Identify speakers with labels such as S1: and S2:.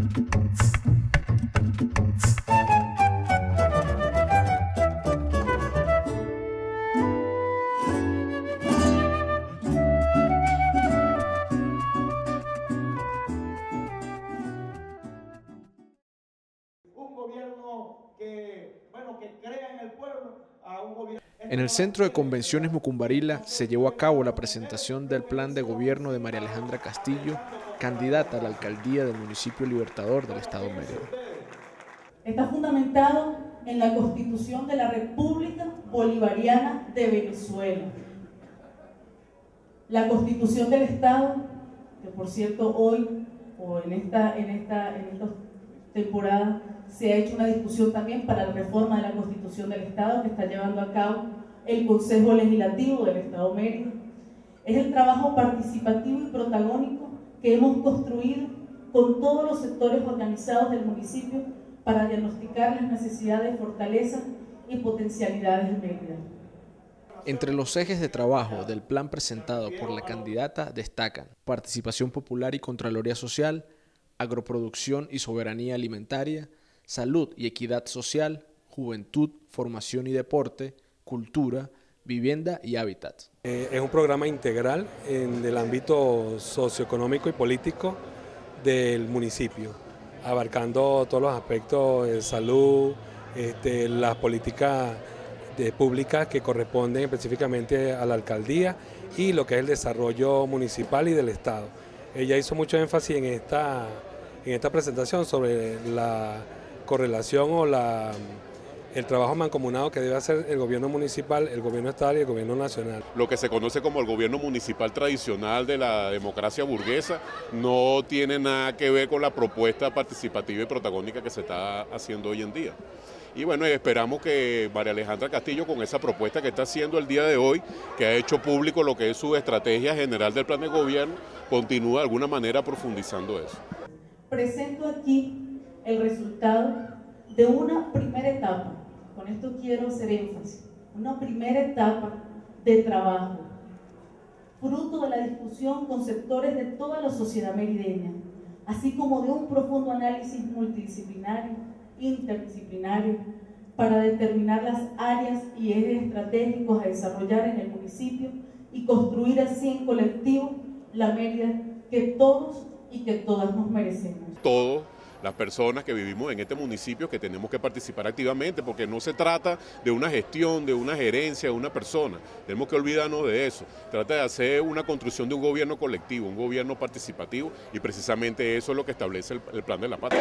S1: Un gobierno que en el Centro de Convenciones Mucumbarila se llevó a cabo la presentación del plan de gobierno de María Alejandra Castillo, candidata a la alcaldía del municipio Libertador del Estado Mérida.
S2: Está fundamentado en la Constitución de la República Bolivariana de Venezuela. La Constitución del Estado, que por cierto hoy o en esta, en esta, en esta temporada se ha hecho una discusión también para la reforma de la Constitución del Estado que está llevando a cabo el Consejo Legislativo del Estado Mérida. Es el trabajo participativo y protagónico que hemos construido con todos los sectores organizados del municipio para diagnosticar las necesidades, fortalezas y potencialidades de Mérida.
S1: Entre los ejes de trabajo del plan presentado por la candidata destacan participación popular y contraloría social, agroproducción y soberanía alimentaria, salud y equidad social, juventud, formación y deporte, cultura, vivienda y hábitat.
S3: Eh, es un programa integral en el ámbito socioeconómico y político del municipio, abarcando todos los aspectos de salud, este, las políticas públicas que corresponden específicamente a la alcaldía y lo que es el desarrollo municipal y del Estado. Ella hizo mucho énfasis en esta, en esta presentación sobre la correlación o la, el trabajo mancomunado que debe hacer el gobierno municipal, el gobierno estatal y el gobierno nacional.
S4: Lo que se conoce como el gobierno municipal tradicional de la democracia burguesa no tiene nada que ver con la propuesta participativa y protagónica que se está haciendo hoy en día. Y bueno, esperamos que María Alejandra Castillo con esa propuesta que está haciendo el día de hoy, que ha hecho público lo que es su estrategia general del plan de gobierno, continúe de alguna manera profundizando eso.
S2: Presento aquí el resultado de una primera etapa, con esto quiero hacer énfasis, una primera etapa de trabajo, fruto de la discusión con sectores de toda la sociedad merideña, así como de un profundo análisis multidisciplinario, interdisciplinario, para determinar las áreas y ejes estratégicos a desarrollar en el municipio y construir así en colectivo la Mérida que todos y que todas nos merecemos.
S4: Todo las personas que vivimos en este municipio que tenemos que participar activamente, porque no se trata de una gestión, de una gerencia, de una persona. Tenemos que olvidarnos de eso. Trata de hacer una construcción de un gobierno colectivo, un gobierno participativo, y precisamente eso es lo que establece el, plan de la patria.